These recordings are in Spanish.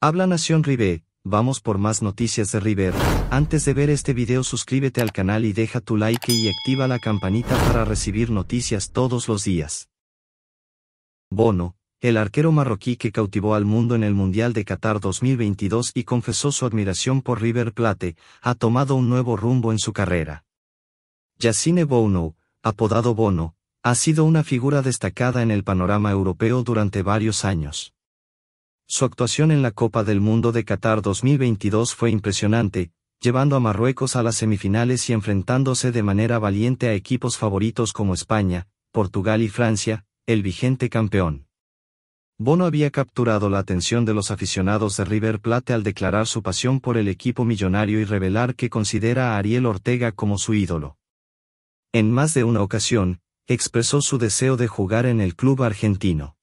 Habla Nación River, vamos por más noticias de River. Antes de ver este video suscríbete al canal y deja tu like y activa la campanita para recibir noticias todos los días. Bono, el arquero marroquí que cautivó al mundo en el Mundial de Qatar 2022 y confesó su admiración por River Plate, ha tomado un nuevo rumbo en su carrera. Yacine Bono, apodado Bono, ha sido una figura destacada en el panorama europeo durante varios años. Su actuación en la Copa del Mundo de Qatar 2022 fue impresionante, llevando a Marruecos a las semifinales y enfrentándose de manera valiente a equipos favoritos como España, Portugal y Francia, el vigente campeón. Bono había capturado la atención de los aficionados de River Plate al declarar su pasión por el equipo millonario y revelar que considera a Ariel Ortega como su ídolo. En más de una ocasión, expresó su deseo de jugar en el club argentino.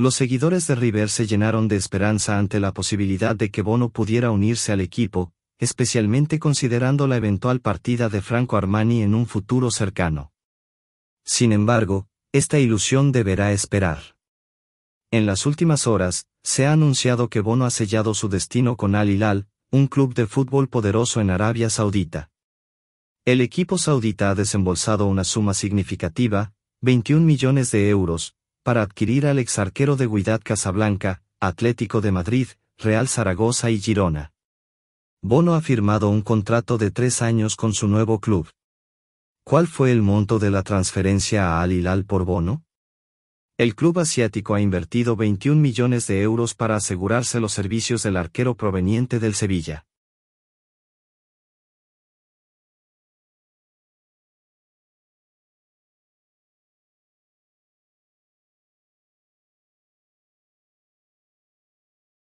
Los seguidores de River se llenaron de esperanza ante la posibilidad de que Bono pudiera unirse al equipo, especialmente considerando la eventual partida de Franco Armani en un futuro cercano. Sin embargo, esta ilusión deberá esperar. En las últimas horas, se ha anunciado que Bono ha sellado su destino con Al Hilal, un club de fútbol poderoso en Arabia Saudita. El equipo saudita ha desembolsado una suma significativa, 21 millones de euros, para adquirir al exarquero de Guidat Casablanca, Atlético de Madrid, Real Zaragoza y Girona. Bono ha firmado un contrato de tres años con su nuevo club. ¿Cuál fue el monto de la transferencia a Al Hilal por Bono? El club asiático ha invertido 21 millones de euros para asegurarse los servicios del arquero proveniente del Sevilla.